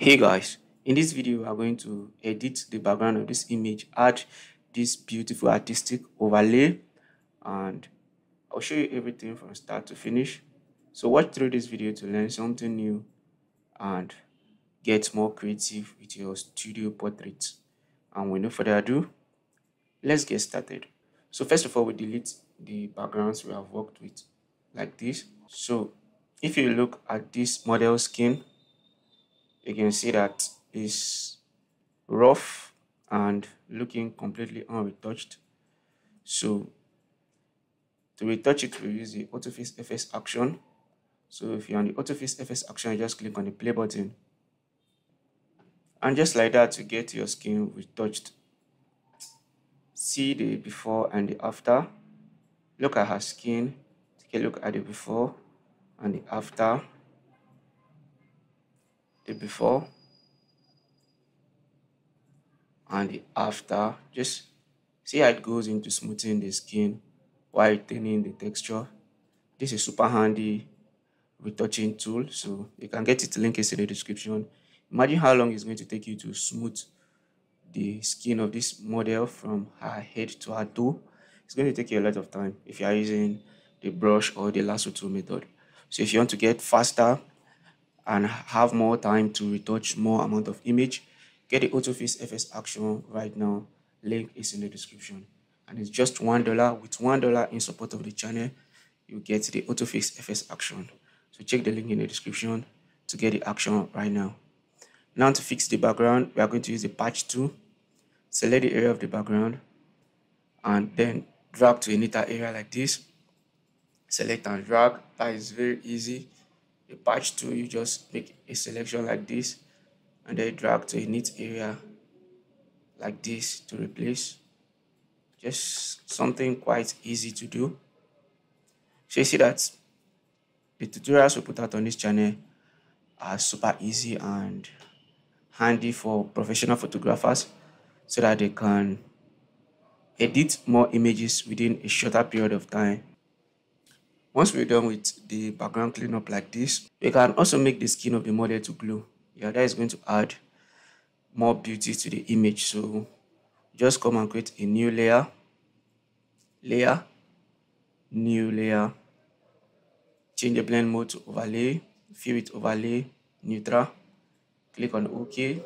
Hey guys, in this video we are going to edit the background of this image, add this beautiful artistic overlay and I'll show you everything from start to finish. So watch through this video to learn something new and get more creative with your studio portraits. And with no further ado, let's get started. So first of all, we delete the backgrounds we have worked with like this. So if you look at this model skin, you can see that it's rough and looking completely unretouched. So to retouch it, we use the Autofix FS action. So if you're on the Autofix FS action, you just click on the play button. And just like that, you get your skin retouched. See the before and the after. Look at her skin. Take a look at the before and the after the before and the after. Just see how it goes into smoothing the skin while retaining the texture. This is super handy retouching tool so you can get it link is in the description. Imagine how long it's going to take you to smooth the skin of this model from her head to her toe. It's going to take you a lot of time if you are using the brush or the lasso tool method. So if you want to get faster and have more time to retouch more amount of image, get the Autofix FS action right now. Link is in the description. And it's just $1. With $1 in support of the channel, you get the Autofix FS action. So check the link in the description to get the action right now. Now to fix the background, we are going to use the patch tool. Select the area of the background and then drag to a neater area like this. Select and drag. That is very easy a patch tool you just make a selection like this and then drag to a neat area like this to replace. Just something quite easy to do. So you see that the tutorials we put out on this channel are super easy and handy for professional photographers so that they can edit more images within a shorter period of time once we're done with the background cleanup like this, we can also make the skin of the model to glow. Yeah, that is going to add more beauty to the image. So just come and create a new layer, layer, new layer, change the blend mode to overlay, fill with overlay, neutral, click on OK.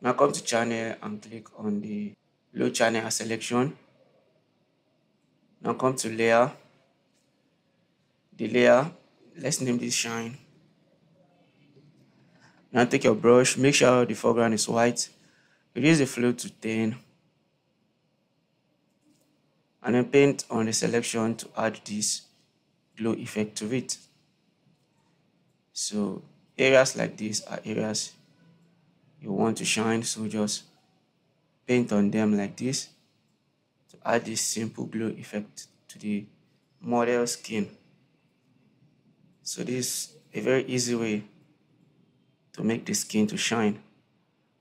Now come to channel and click on the low channel selection. Now come to layer, the layer. Let's name this shine. Now take your brush make sure the foreground is white. Reduce the flow to 10 and then paint on the selection to add this glow effect to it. So areas like this are areas you want to shine so just paint on them like this to add this simple glow effect to the model skin so this is a very easy way to make the skin to shine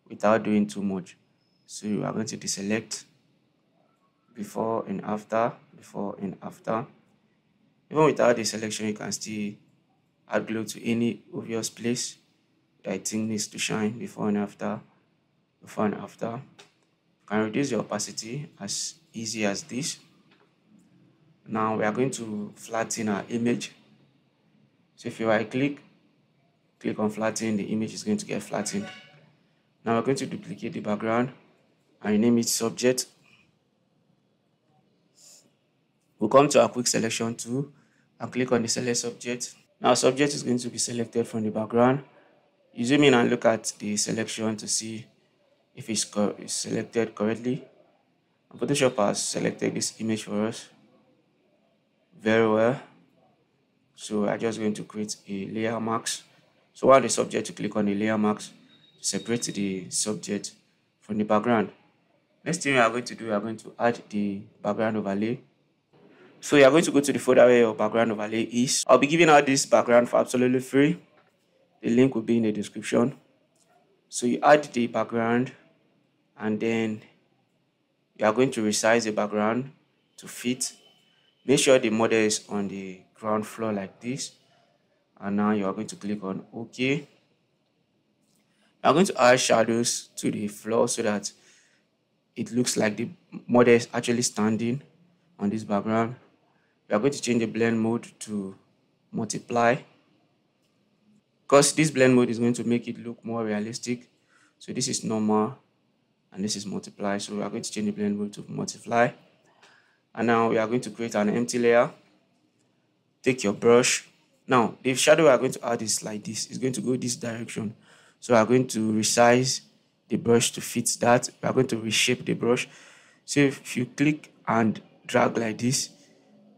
without doing too much. So you are going to deselect before and after, before and after. Even without the selection, you can still add glow to any obvious place that I think needs to shine before and after, before and after. You can reduce the opacity as easy as this. Now we are going to flatten our image so if you right click, click on flatten, the image is going to get flattened. Now we're going to duplicate the background and rename it subject. We'll come to our quick selection tool and click on the select subject. Now subject is going to be selected from the background. You zoom in and look at the selection to see if it's, it's selected correctly. Photoshop has selected this image for us very well. So I'm just going to create a layer mask. So while the subject, you click on the layer mask to separate the subject from the background. Next thing we are going to do, we are going to add the background overlay. So you are going to go to the folder where your background overlay is. I'll be giving out this background for absolutely free. The link will be in the description. So you add the background and then you are going to resize the background to fit. Make sure the model is on the ground floor like this and now you are going to click on ok I'm going to add shadows to the floor so that it looks like the model is actually standing on this background. We are going to change the blend mode to multiply because this blend mode is going to make it look more realistic. So this is normal and this is multiply. So we are going to change the blend mode to multiply. And now we are going to create an empty layer. Take your brush. Now the shadow we are going to add is like this. It's going to go this direction. So we are going to resize the brush to fit that. We are going to reshape the brush. So if you click and drag like this,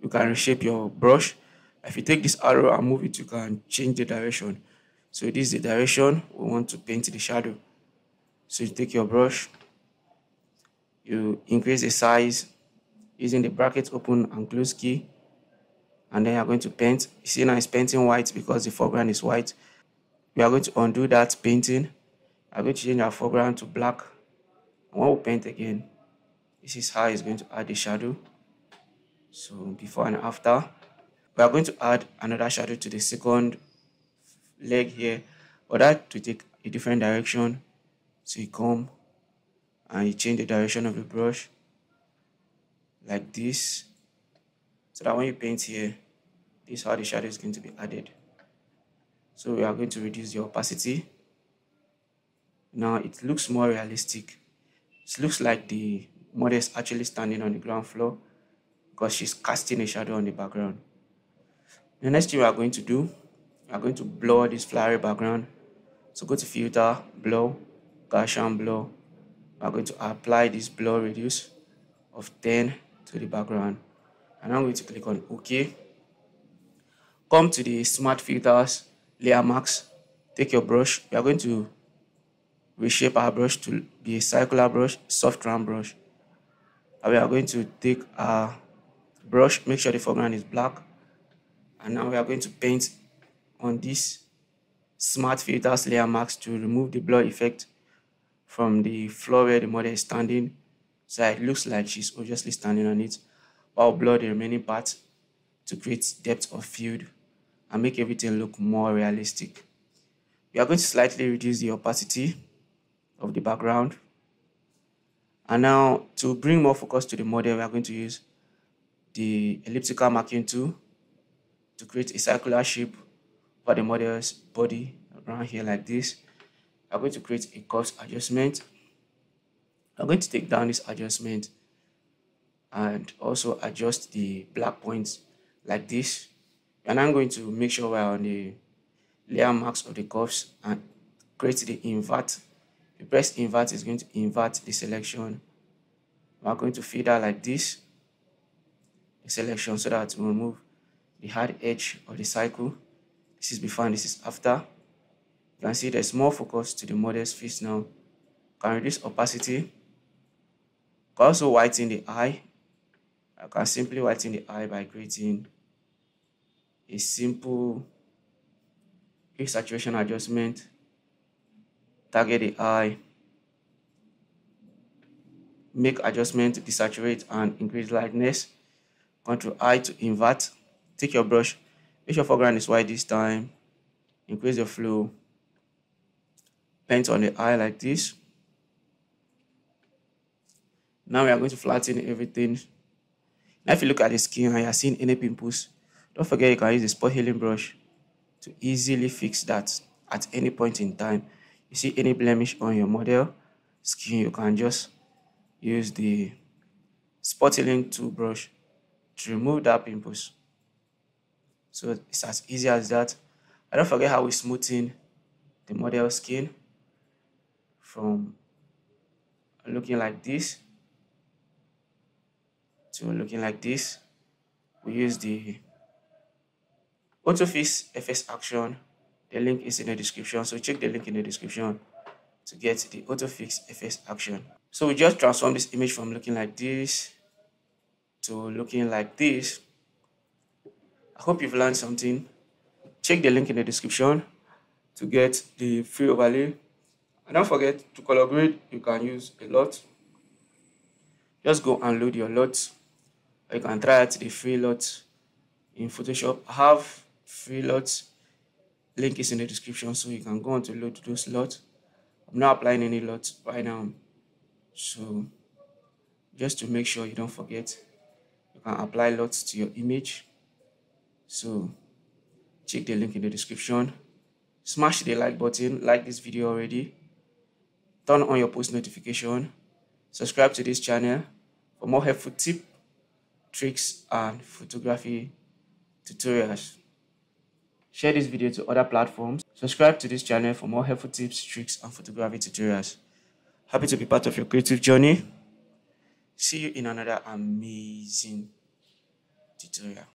you can reshape your brush. If you take this arrow and move it, you can change the direction. So this is the direction we want to paint the shadow. So you take your brush, you increase the size using the bracket open and close key, and then you're going to paint. You see now it's painting white because the foreground is white. We are going to undo that painting. I'm going to change our foreground to black. And when we paint again, this is how it's going to add the shadow. So before and after, we are going to add another shadow to the second leg here, but that to take a different direction. So you come and you change the direction of the brush like this. So that when you paint here, this is how the shadow is going to be added. So we are going to reduce the opacity. Now it looks more realistic. It looks like the model is actually standing on the ground floor because she's casting a shadow on the background. The next thing we are going to do, we are going to blur this flowery background. So go to filter, blur, Gaussian blur. We are going to apply this blur radius of 10 to the background. And I'm going to click on OK. Come to the smart filters layer mask, take your brush. We are going to reshape our brush to be a circular brush, soft round brush. And we are going to take our brush, make sure the foreground is black. And now we are going to paint on this smart filters layer mask to remove the blur effect from the floor where the model is standing. So it looks like she's obviously standing on it. While blur the remaining parts to create depth of field and make everything look more realistic. We are going to slightly reduce the opacity of the background. And now to bring more focus to the model, we are going to use the elliptical marquee tool to create a circular shape for the model's body around here like this. I'm going to create a curves adjustment. I'm going to take down this adjustment and also adjust the black points like this and I'm going to make sure we're on the layer mask of the curves and create the invert. You press invert, is going to invert the selection. We're going to feather like this, the selection so that we remove the hard edge of the cycle. This is before and this is after. You can see there's more focus to the model's face now. Can reduce opacity. Can also whiten the eye. I can simply whiten the eye by creating a simple hue saturation adjustment, target the eye, make adjustment to desaturate and increase lightness, control I to invert, take your brush, make sure foreground is white this time, increase the flow, paint on the eye like this. Now we are going to flatten everything. If you look at the skin and you are seeing any pimples, don't forget you can use the spot healing brush to easily fix that at any point in time. You see any blemish on your model skin, you can just use the spot healing tool brush to remove that pimples. So it's as easy as that. I don't forget how we smoothing the model skin from looking like this to looking like this. We use the AutoFix FS Action, the link is in the description. So check the link in the description to get the AutoFix FS Action. So we just transform this image from looking like this to looking like this. I hope you've learned something. Check the link in the description to get the free overlay. And don't forget to color grade, you can use a LUT. Just go and load your LUT. You can try out the free LUT in Photoshop. I have free LUTs. Link is in the description so you can go on to load those LUTs I'm not applying any LUT right now. So just to make sure you don't forget, you can apply LUTs to your image. So check the link in the description. Smash the like button, like this video already. Turn on your post notification. Subscribe to this channel for more helpful tips, tricks, and photography tutorials. Share this video to other platforms. Subscribe to this channel for more helpful tips, tricks, and photography tutorials. Happy to be part of your creative journey. See you in another amazing tutorial.